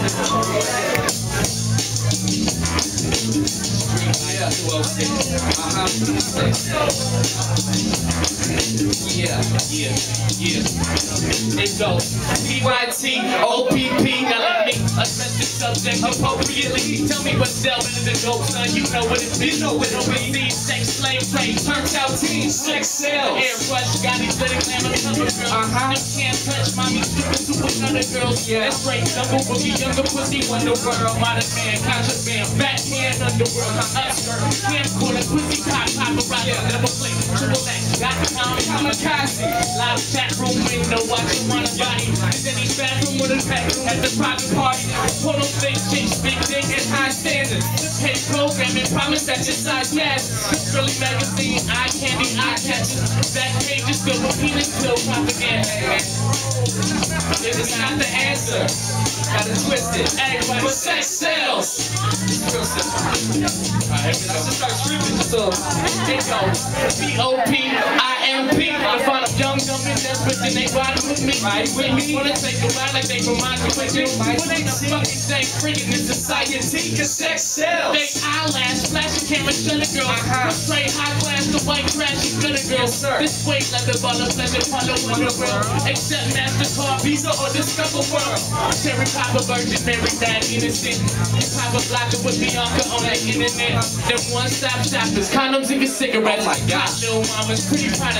Gracias. Yeah, yeah, yeah. It goes P-Y-T-O-P-P. Now let me address the subject appropriately. Tell me what's down in the dope, son. You know what it be. You know what it be. Sex, slave trade, turns out teen, sex sales. Air got these little glamour cover girls. Uh-huh. Them can't touch mommy, stupid, super gutter girls. Yeah. That's straight, double boogie, younger pussy, wonder world. Modern man, contraband. Upskirt, camcorder, pussy pop, paparazzi, double click, triple X. Got the time, kamikaze. Live chat room window, watching wanna body. Is each bathroom with a pack at the private party. Portal fake chicks, big dick and high standards. Your size matters. Really magazine, eye candy, eye catchers. Back pages filled with penis pill propaganda. It's not the answer, twist it. Everybody, but sex sells. Real simple. Alright, let's just start screaming. So, it goes. B-O-P-I-M-P. I find a young, dumb, and desperate, then they riding with me. Right with me. Wanna take a ride like they me with you. What ain't a fucking thing freaking in society? Cause sex sells. They eyelash, flashing camera, shutter girl. Uh-huh. Straight high class, the white trash, gutter girl. Yes, sir. This way, like the butter, pleasure, follow wonder world. Accept MasterCard, Visa, or Discover World. Cherry Papa, Virgin Mary, that innocent. Hip Hop blocker with Bianca on the internet. Them one-stop shoppers, condoms and your cigarettes. Oh my God. Hot little mamas, pretty products,